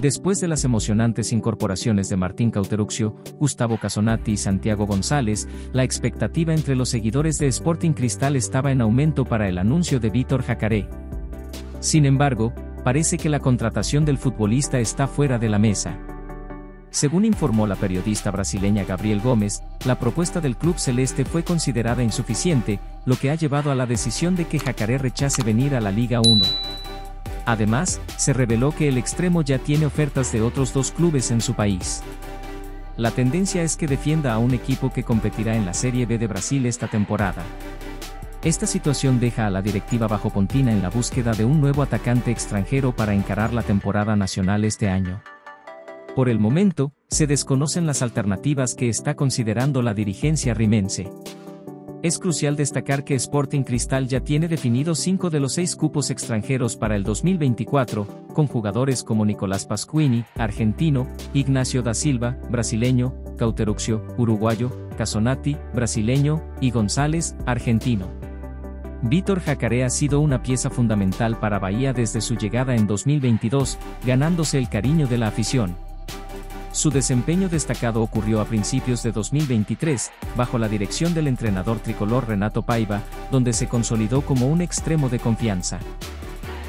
Después de las emocionantes incorporaciones de Martín Cauteruccio, Gustavo Casonati y Santiago González, la expectativa entre los seguidores de Sporting Cristal estaba en aumento para el anuncio de Víctor Jacaré. Sin embargo, parece que la contratación del futbolista está fuera de la mesa. Según informó la periodista brasileña Gabriel Gómez, la propuesta del club celeste fue considerada insuficiente, lo que ha llevado a la decisión de que Jacaré rechace venir a la Liga 1. Además, se reveló que el extremo ya tiene ofertas de otros dos clubes en su país. La tendencia es que defienda a un equipo que competirá en la Serie B de Brasil esta temporada. Esta situación deja a la directiva bajo Pontina en la búsqueda de un nuevo atacante extranjero para encarar la temporada nacional este año. Por el momento, se desconocen las alternativas que está considerando la dirigencia rimense. Es crucial destacar que Sporting Cristal ya tiene definidos cinco de los seis cupos extranjeros para el 2024, con jugadores como Nicolás Pasquini, argentino, Ignacio da Silva, brasileño, Cauteruccio, uruguayo, Casonati, brasileño, y González, argentino. Víctor Jacaré ha sido una pieza fundamental para Bahía desde su llegada en 2022, ganándose el cariño de la afición. Su desempeño destacado ocurrió a principios de 2023, bajo la dirección del entrenador tricolor Renato Paiva, donde se consolidó como un extremo de confianza.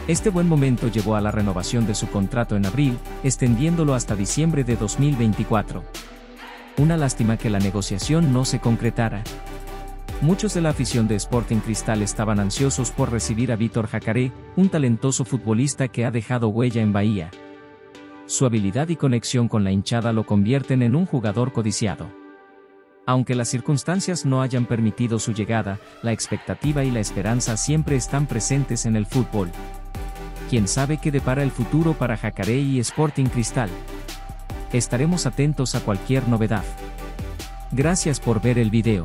Este buen momento llevó a la renovación de su contrato en abril, extendiéndolo hasta diciembre de 2024. Una lástima que la negociación no se concretara. Muchos de la afición de Sporting Cristal estaban ansiosos por recibir a Víctor Jacaré, un talentoso futbolista que ha dejado huella en Bahía su habilidad y conexión con la hinchada lo convierten en un jugador codiciado. Aunque las circunstancias no hayan permitido su llegada, la expectativa y la esperanza siempre están presentes en el fútbol. ¿Quién sabe qué depara el futuro para Jacaré y Sporting Cristal? Estaremos atentos a cualquier novedad. Gracias por ver el video.